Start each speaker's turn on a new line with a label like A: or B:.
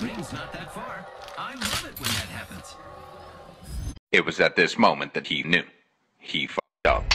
A: Ring's not that far. I love it when that happens.
B: It was at this moment that he knew. He fucked up.